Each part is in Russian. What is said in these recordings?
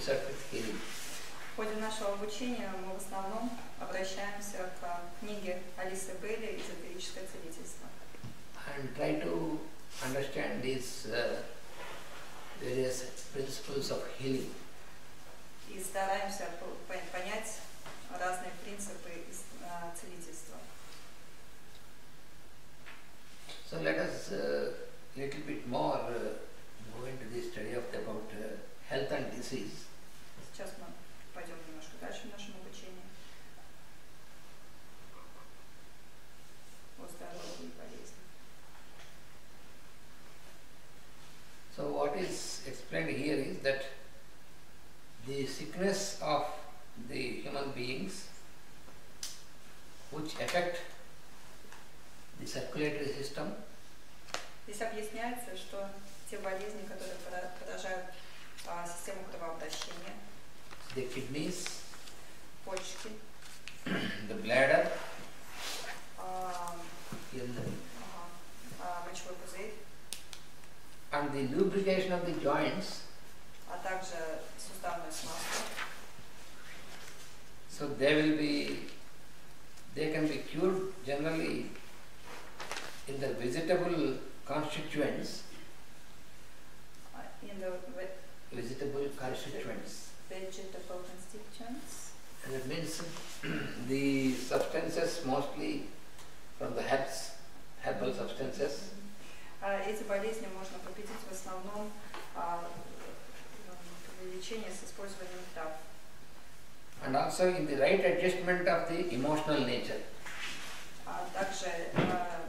В ходе нашего обучения мы в основном обращаемся к книге Алисы Белли «Эзотерическое целительство». and try to understand these uh, various principles of healing. И стараемся по- по- понять разные принципы а, целительства. So let us a little bit more uh, go into the study of about uh, health and disease. Сейчас мы пойдем немножко дальше в нашем обучении. О здоровье и болезни. So what is explained here is that the sickness of the human beings which affect the circulatory system, Здесь объясняется, что те болезни, которые пора- поражают а, систему кровообращения, the kidneys, почки, the bladder, а, а, мочевой пузырь, and the lubrication of the joints, а также суставную смазку, so they will be, they can be cured generally in the vegetable constituents, а, in the ve- vegetable constituents. vegetable constituents. And it means the substances mostly from the herbs, herbal substances, А Эти болезни можно победить в основном а, м, лечение с использованием трав, and also in the right adjustment of the emotional nature. а также а,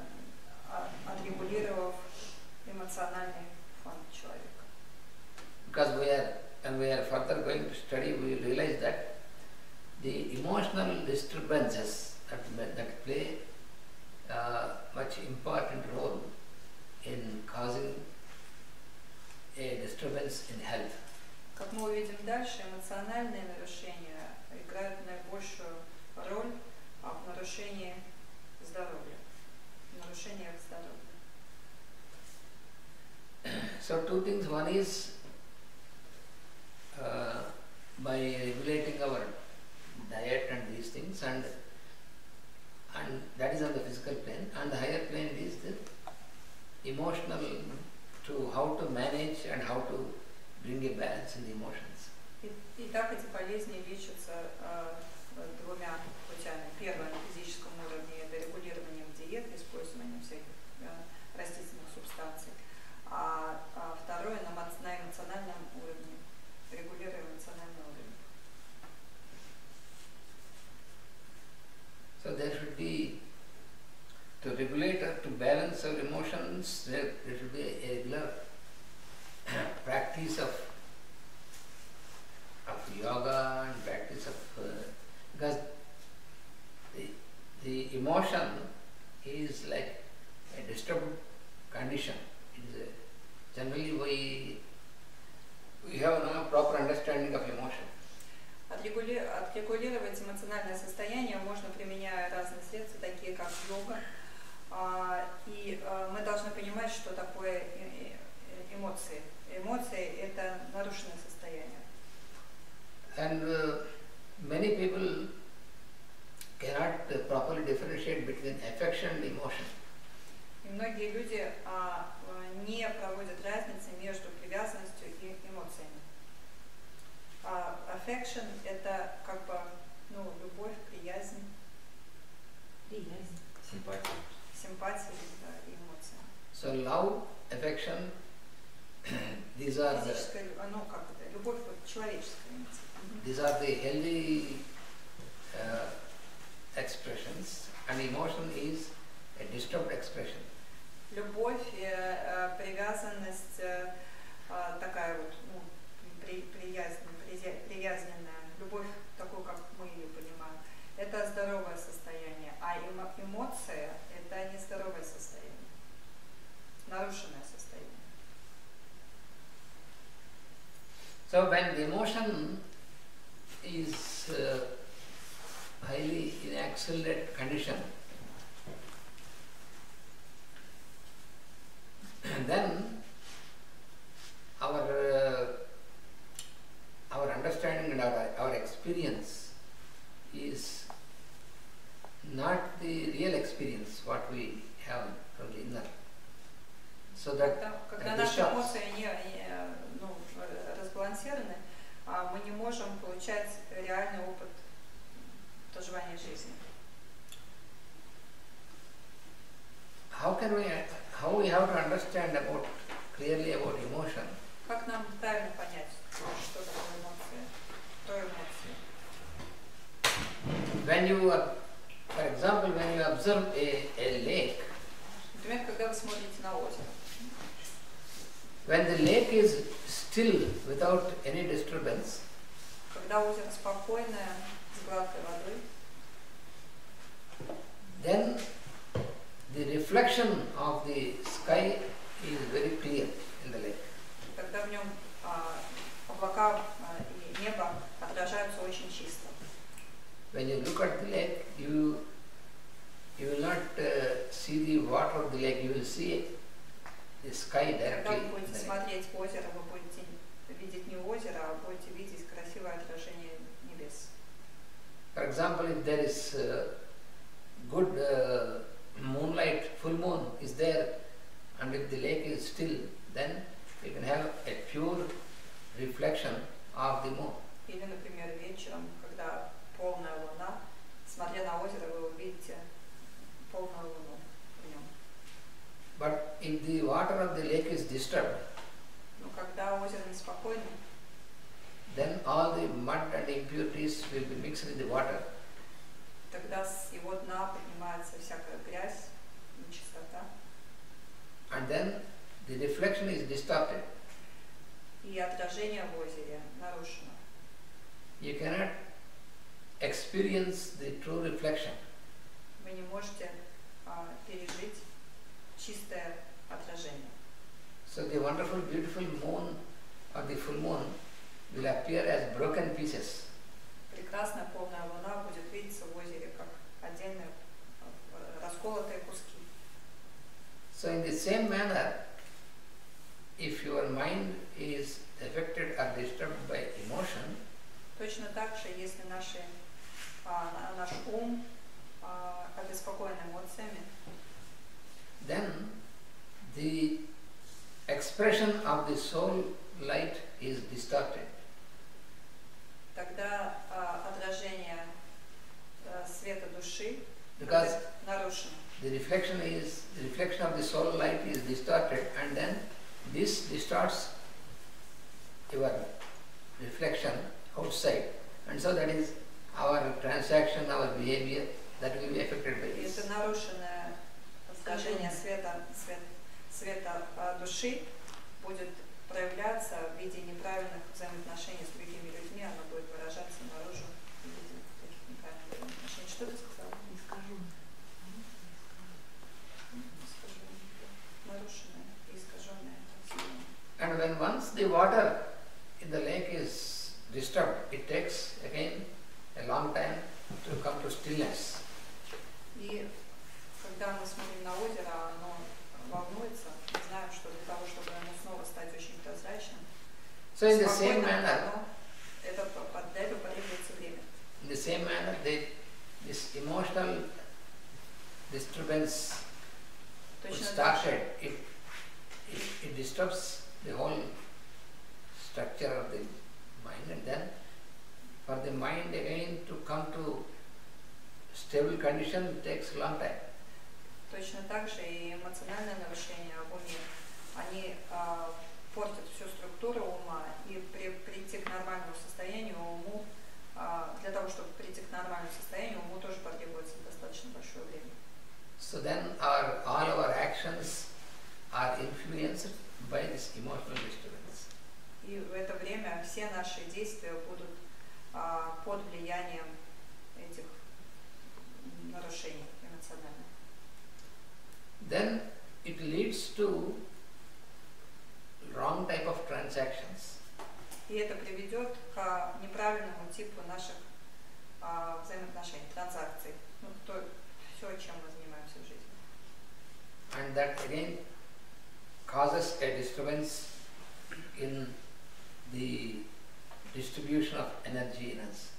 а, отрегулировав эмоциональный фон человека. Because we are, when we are further going to study, we will realize that the emotional disturbances And uh, So when the emotion is uh, highly in accelerated condition, and then our uh, our understanding and our, our experience is not the real experience what we have from the inner. So that, uh, the а, не можем получать реальный опыт проживания жизни. how can we how we have to understand about clearly about emotion? Как нам правильно понять, что такое эмоции, кто эмоции? When you, are, for example, when you observe a, a lake, Например, когда вы смотрите на озеро. when the lake is still without any disturbance, Когда озеро спокойное, с гладкой водой, then the reflection of the sky is very clear in the lake. тогда в нем а, облака а, и небо отражаются очень чисто. When you look at the lake, you you will not uh, see the water of the lake. You will see the sky Когда directly. вы in будете смотреть озеро, вы будете видеть не озеро, а будете видеть красивое отражение небес. For example, if there is uh, good uh, moonlight, full moon is there, and if the lake is still, then you can have a pure reflection of the moon. Или, например, вечером, когда полная луна, смотря на озеро, вы увидите полную луну в нем. But if the water of the lake is disturbed, then all the mud and impurities will be mixed in the water, тогда с его дна поднимается всякая грязь, нечистота, and then the reflection is distorted. и отражение в озере нарушено. You cannot experience the true reflection. Вы не можете а, пережить чистое отражение. So the wonderful, beautiful moon or the full moon will appear as broken pieces. Прекрасная полная луна будет видеться в озере как отдельные а, расколотые куски. So in the same manner, if your mind is affected or disturbed by emotion, Точно так же, если наши, а, на- наш ум а, обеспокоен эмоциями, then the expression of the soul light is distorted. Тогда а, отражение а, света души нарушено. the reflection is the reflection of the soul light is distorted and then this distorts your reflection outside and so that is our transaction our behavior that will be affected by И this это нарушенное отражение света, свет- света а, души будет проявляться в виде неправильных взаимоотношений с другими once the water in the lake is disturbed, it takes again a long time to come to stillness. So in the same manner. In the same manner, they, this emotional disturbance started, it, it, it disturbs the whole structure of the mind and then for the mind again to come to stable condition takes a long time. точно так же и эмоциональные нарушения в уме, они а, портят всю структуру ума, и при, прийти к нормальному состоянию уму, а, для того, чтобы прийти к нормальному состоянию, уму тоже потребуется достаточно большое время. So then our, all our actions are influenced И в это время все наши действия будут а, под влиянием этих нарушений эмоциональных. Then it leads to wrong type of transactions. И это приведет к неправильному типу наших а, взаимоотношений, транзакций. Ну, то, все, чем мы занимаемся в жизни. And that again causes a disturbance in the distribution of energy in us.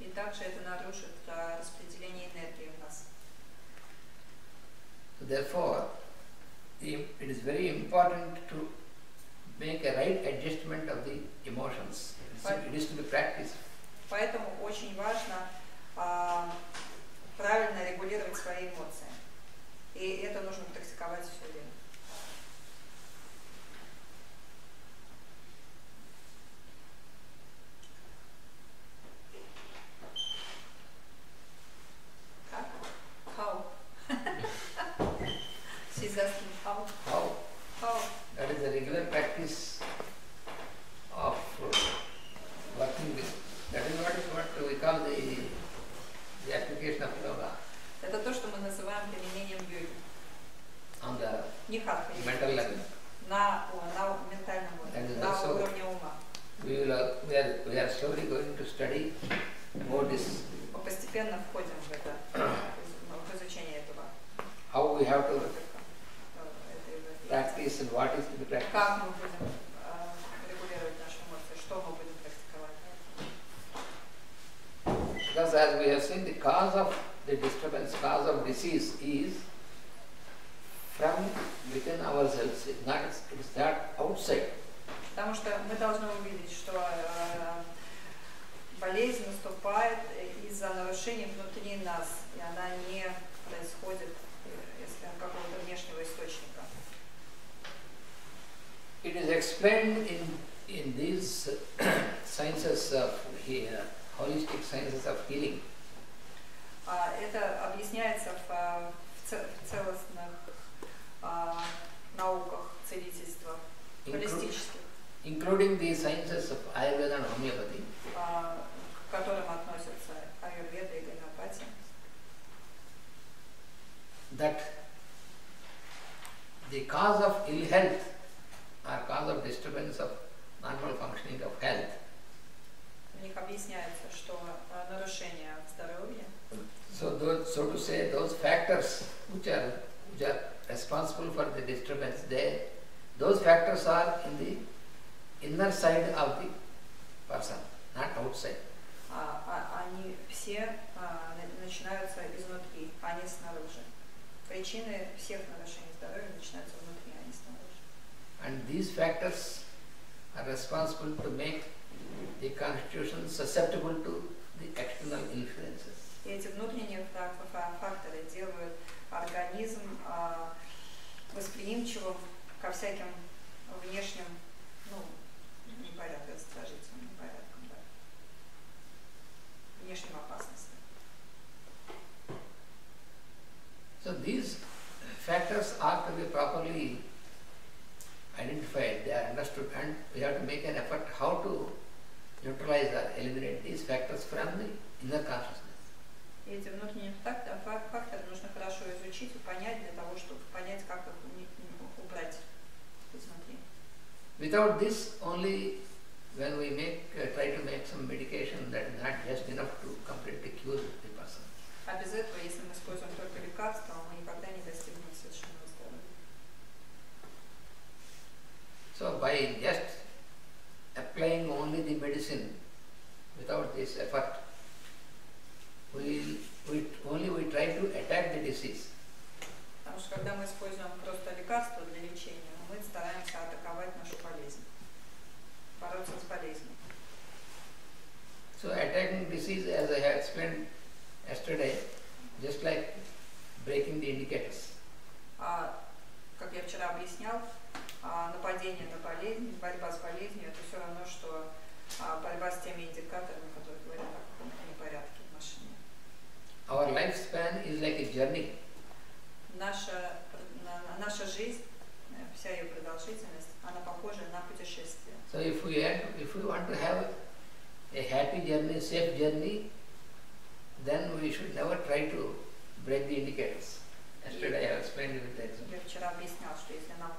И также это нарушит а, распределение энергии в нас. Therefore, the- it is very important to make a right adjustment of the emotions. It is- Right. It is to be practiced. Поэтому очень важно а, правильно регулировать свои эмоции. И это нужно практиковать все время. Как? How? She's asking how? How? How? That is the regular practice of uh, working with. That is what is what we call the, the application of yoga Это то, что мы называем применением йоги. on the Не хатха, mental level. на, о, на ментальном And уровне, is на also- уровне ума. We will, uh, we are, we are slowly going to study about this, Мы постепенно входим в это, в изучение этого. how we have to этой- этой- practice and what is to be practiced. Как мы будем э, регулировать наши эмоции, что мы будем практиковать. Because as we have seen, the cause of the disturbance, cause of disease is from within ourselves, it's not, it's that outside. Потому что мы должны увидеть, что э, болезнь наступает из-за нарушений внутри нас, и она не происходит э, если от какого-то внешнего источника. It is explained in, in these sciences of he, uh, holistic sciences of healing. А Это объясняется в, э, целостных а, науках целительства, холистических, including the sciences of Ayurveda and homeopathy. а, к которым относятся аюрведа и гомеопатия. that the cause of ill health or cause of disturbance of normal functioning of health них объясняется, что а, нарушение в здоровье, so those, so to say those factors which are which are responsible for the disturbance they those factors are in the inner side of the person not outside а, а, они все а, на- начинаются изнутри, а не снаружи. Причины всех нарушений здоровья начинаются внутри, а не снаружи. and these factors are responsible to make the constitution susceptible to the external influences И эти внутренние фак- фа- факторы делают организм а, восприимчивым ко всяким внешним, ну, непорядкам, раздражительным непорядкам, да. Внешним опасностям. So these factors are to be properly identified, they are understood, and we have to make an effort how to neutralize or eliminate these factors from the inner consciousness. Эти внутренние фак- фак- факторы нужно хорошо изучить и понять для того, чтобы понять, как их уни- убрать изнутри. Without this, only when we make, uh, try to make some medication, that is not just enough to completely cure the person. А без этого, если мы используем только лекарства, мы никогда не достигнем совершенного здоровья. So by just applying only the medicine without this effort. We, we, only we try to attack the disease. Потому что когда мы используем просто лекарство для лечения, мы стараемся атаковать нашу болезнь, бороться с болезнью. So attacking disease, as I had explained yesterday, just like breaking the indicators. А, как я вчера объяснял, нападение на болезнь, борьба с болезнью, это все равно, что а, борьба с теми индикаторами, которые говорят о непорядке в машине. Our lifespan is like a journey. Наша, на- на- наша жизнь, э, вся ее продолжительность, она похожа на путешествие. So if we had, if we want to have a happy journey, safe journey, then we should never try to break the indicators. Yesterday I explained it with the example. Я вчера объяснял, что если нам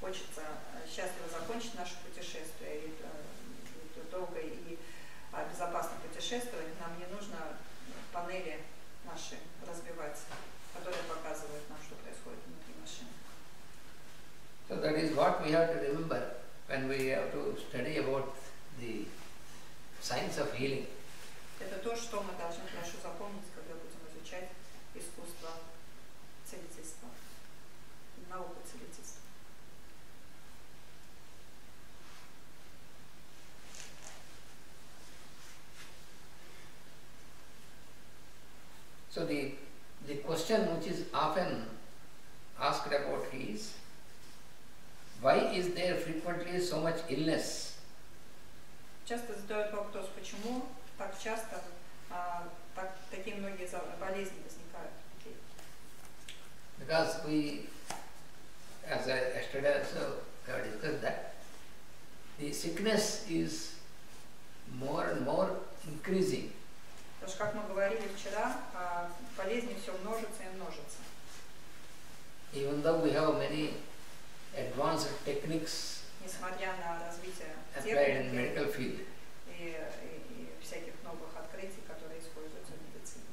хочется э, счастливо закончить наше путешествие и э, долго и безопасно путешествовать, нам не нужно панели наши разбивать, которые показывают нам, что происходит внутри машины. So that is what we have to remember when we have to study about the science of healing. Это то, что мы должны хорошо запомнить, когда будем изучать искусство целительства, науку целительства. So the, the question which is often asked about is, why is there frequently so much illness? Часто задают вопрос, почему так часто а, так, такие многие болезни возникают. Такие. Because we, as I yesterday also have discussed that, the sickness is more and more increasing. Потому что, как мы говорили вчера, а, болезни все множатся и множатся. Even though we have many advanced techniques Несмотря на развитие техники и, и- и всяких новых открытий, которые используются в медицине.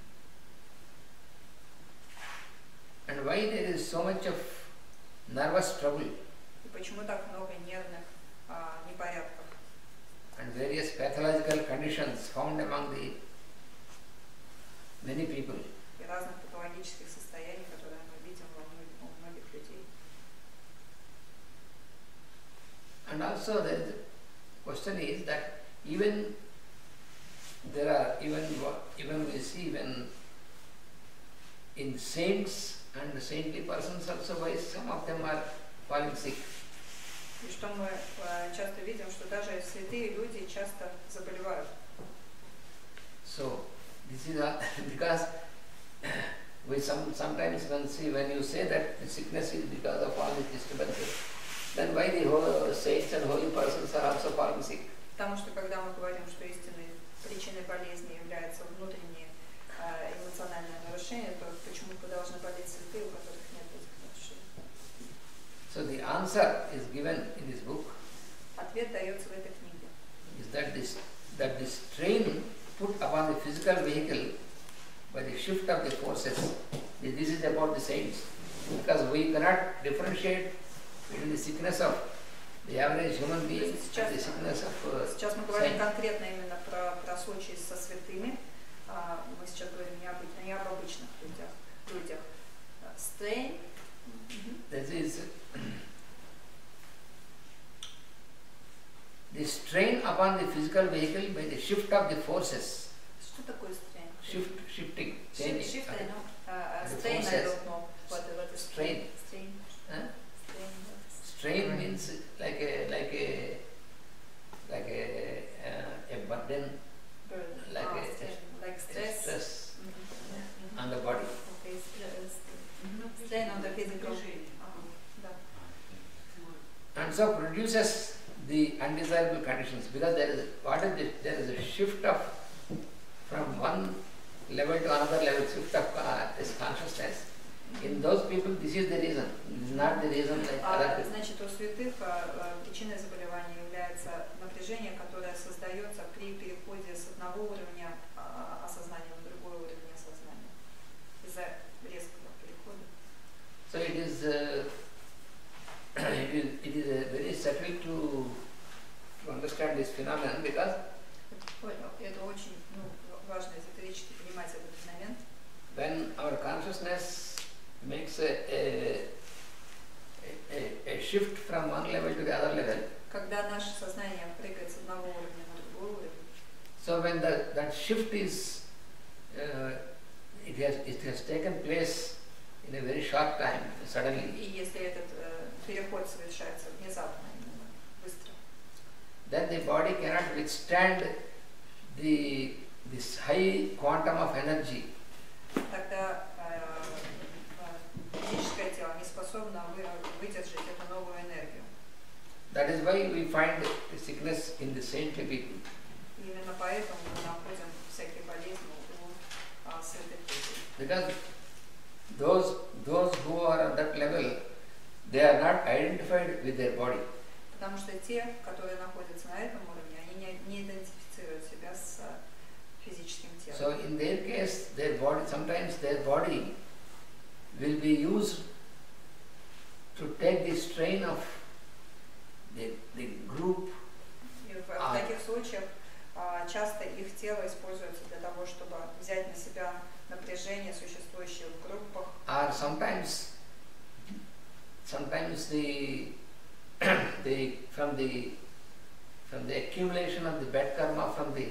and why there is so much of nervous trouble И почему так много нервных а, непорядков and various pathological conditions found among the many people. и разных патологических состояний, And also there is question is that even there are even wha- even we see when in saints and saintly persons also why some of them are falling sick. И что мы э, часто видим, что даже святые люди часто заболевают. So this is a, because we some sometimes when see when you say that the sickness is because of all these disturbances, Then why the whole saints and holy persons are also falling sick? Потому что когда мы говорим, что истинной причиной болезни является внутреннее э, эмоциональное нарушение, то почему бы должны болеть святые, у которых нет этих нарушений? So the answer is given in this book Ответ дается в этой книге. is that this that the strain put upon the physical vehicle by the shift of the forces. This is about the saints because we cannot differentiate between the sickness of the average human being and the sickness of uh, Сейчас мы говорим saint. конкретно именно про, про случаи со святыми. А, мы сейчас говорим не, об, не об обычных людях. людях. А, Strain. Мгм. This is the strain upon the physical vehicle by the shift of the forces. Что такое strain? Shift, shifting, Shift, changing. shift, I know. Uh, The strain, I forces. don't know. What, what is strain? Одного уровня а, осознания на другой уровень осознания из-за резкого перехода. So it is, uh, it is, uh, very subtle to, to understand this phenomenon because Это очень ну, важно эзотерически понимать этот момент. when our consciousness makes a, a shift from one level to the other level, Когда наше сознание прыгает с одного уровня so when the, that shift is, uh, it, has, it has taken place in a very short time, suddenly, и если этот э, переход совершается внезапно, именно быстро, then the body cannot withstand the, this high quantum of energy тогда э, э, физическое тело не способно вы- выдержать эту новую энергию. That is why we find the sickness in the saintly people. Именно поэтому мы находим всякие болезни у а, святых людей. Because those, those who are on that level, they are not identified with their body. Потому что те, которые находятся на этом уровне, они не, не идентифицируют себя с а, физическим телом. So in their case, their body, sometimes their body will be used to take the strain of the, the group И в, таких случаях часто их тело используется для того, чтобы взять на себя напряжение, существующее в группах, or sometimes sometimes the the from the from the accumulation of the bad karma from the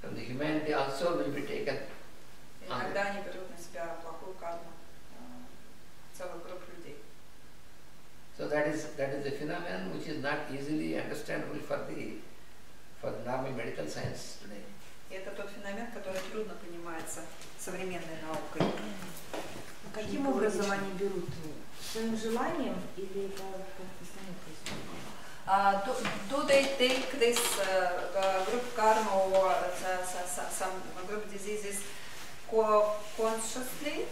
from the humanity also will be taken А. Иногда они берут на себя плохую карму а, целых групп людей. so that is that is a phenomenon which is not easily understandable for the И это тот феномен, который трудно понимается современной наукой. А каким образом они берут? Своим желанием или это как-то само происходит? Uh, do, do they take this uh, uh, group karma or uh, so- so- some group diseases co- consciously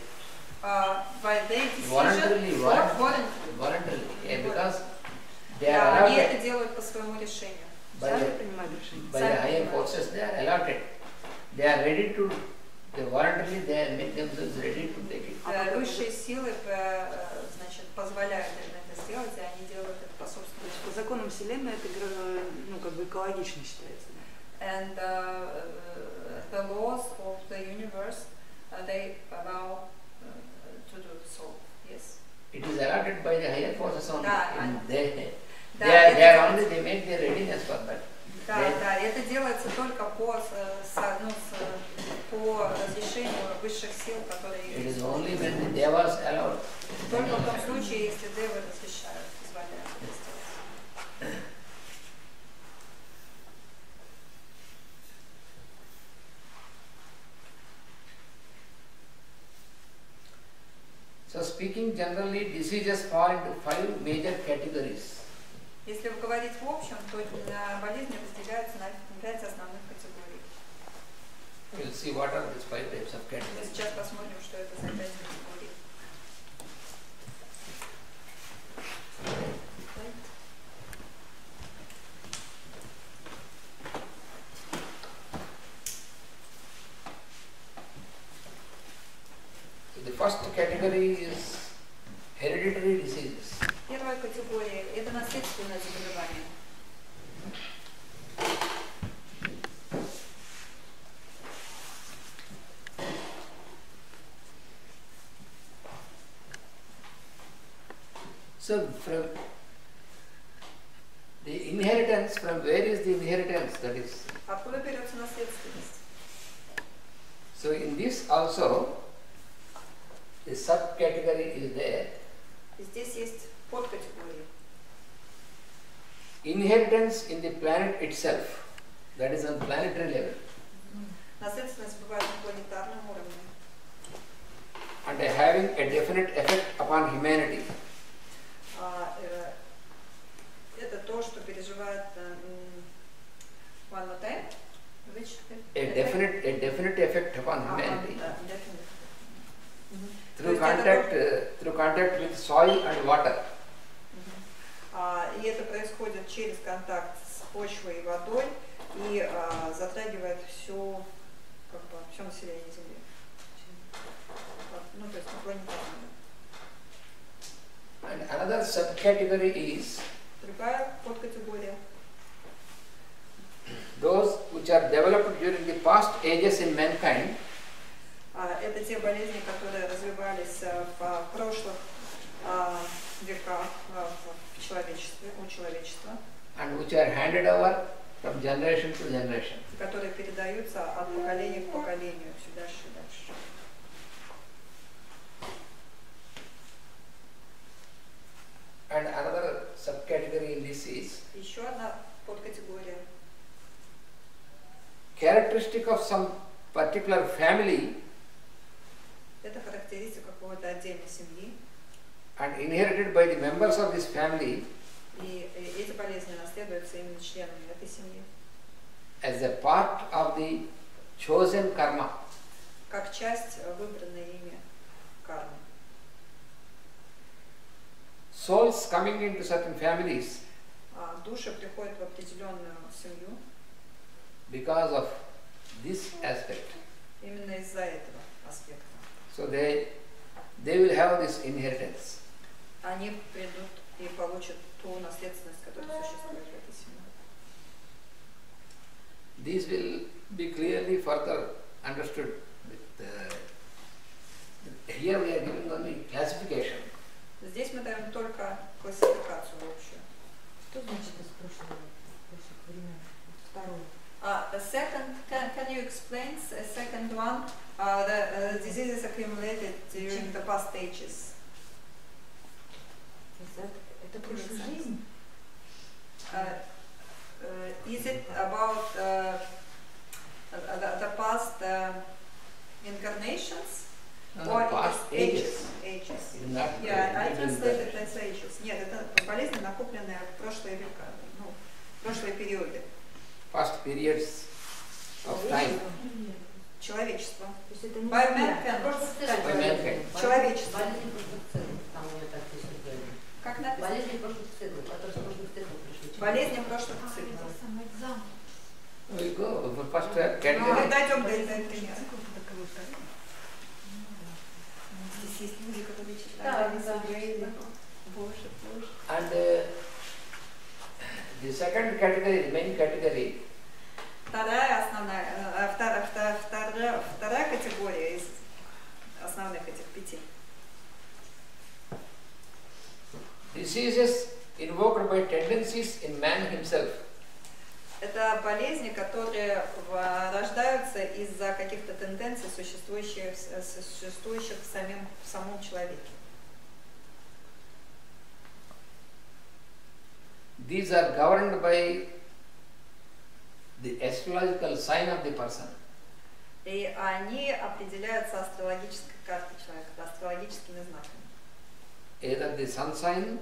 uh, by their decision Voluntarily, or voluntarily. voluntarily? yeah, because they are они это делают по своему решению. By the, by higher forces they are allotted they are ready to they voluntarily they make themselves ready to take it Э, Высшие силы э, значит, позволяют им это сделать, и они делают это по То собственному есть по законам Вселенной это ну, как бы экологично считается. And uh, uh, the laws of the universe, uh, they allow uh, to do so. Yes. It is allotted by the higher forces only. Да, and- they, Да, they, are, это they are делается- only, they make their readiness for that. Да, They- да, это делается только по, с- со- ну, с- по разрешению высших сил, которые It is есть. only when the devas allowed. Только в том случае, если девы разрешают, позволяют это сделать. So speaking generally, diseases fall into five major categories. Если говорить в общем, то болезни разделяются на пять основных категорий. We'll see what are these five types of Мы categories. сейчас посмотрим, что это за пять категорий. So the first category is hereditary diseases. Первая категория – это наследственное заболевание. So from the inheritance, from where is the inheritance that is? Откуда берется наследственность? So in this also, the subcategory is there. И Здесь есть подкатегории. Inheritance in the planet itself, that is on planetary level, Наследственность бывает на планетарном уровне. and having a definite effect upon humanity. А, э, это то, что переживает э, м, one more time. Which A definite, a definite effect upon Ага, humanity да, definite. Мгм. through есть это contact, uh, through contact with soil and water. И это происходит через контакт с почвой и водой и а, затрагивает всю, как бы, все население Земли. Ну, то есть на планетарном. And another subcategory is Другая подкатегория those which are developed during the past ages in mankind а, это те болезни, которые развивались а, в а, прошлых а, веках в человечестве, у человечества, and which are handed over from generation to generation. которые передаются от поколения к поколению, все дальше и дальше. And another subcategory in this is Еще одна подкатегория. characteristic of some particular family Это характеристика какой-то отдельной семьи, and inherited by the members of this family и э, эти болезни наследуются именно членами этой семьи, as a part of the chosen karma. как часть э, выбранной ими кармы. Souls coming into certain families А души приходят в определенную семью because of this aspect. именно из-за этого аспекта. So they they will have this inheritance. Они придут и получат ту наследственность, которая существует в этой семье. These will be clearly further understood. With, uh, here we are giving only classification. Здесь мы даем только классификацию общую. Что значит из прошлого, прошлых времен? Второе. Uh, the second, can, can you explain a second one? Uh, the uh, diseases accumulated during the past ages. Это, это прошлая Makes sense. жизнь? Uh, uh, is it about uh, uh, the, the past uh, incarnations No, or no, it past is ages. Ages. It is not Yeah, I it is translated that. as ages. Нет, это болезни, накопленные в прошлые века, ну, в прошлые периоды. Past periods of time. Человечество. То есть это не By семья. mankind. By mankind. Человечество. Болезни прошлых циклов, там у меня так пишут. Как написано? Болезни прошлых циклов, которые с прошлых циклов first uh, Ну, мы category. дойдем до этого. Здесь есть люди, которые Да, читали, да. Боже, боже. And uh, the second category, the main category, Вторая основная, э, вторая, вторая, вторая, вторая категория из основных этих пяти. diseases invoked by tendencies in man himself. Это болезни, которые рождаются из-за каких-то тенденций, существующих, существующих в, самим, в самом человеке. These are governed by the astrological sign of the person. И они определяются астрологической картой человека, астрологическими знаками. Either the sun sign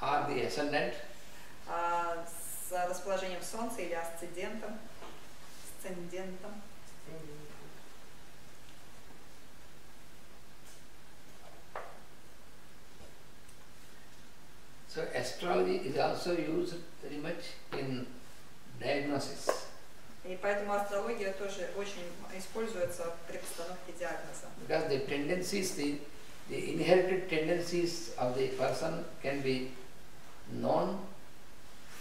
or the ascendant А, с расположением Солнца или асцендентом. Асцендентом. So astrology is also used very much in diagnosis. И поэтому астрология тоже очень используется при постановке диагноза. Because the tendencies, the, the inherited tendencies of the person can be known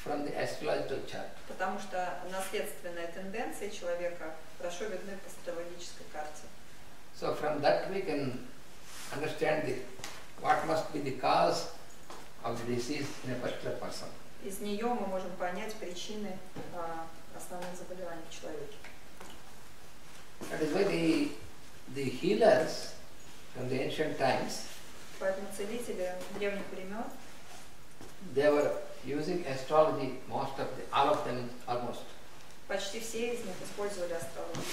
from the astrological chart. Потому что наследственные тенденции человека хорошо видны по астрологической карте. So from that we can understand the, what must be the cause of the disease in a particular person. Из нее мы можем понять причины а, основных заболеваний в человеке. That is why the, the healers from the ancient times, Поэтому целители древних времен they were using astrology, most of the, all of them almost. Почти все из них использовали астрологию.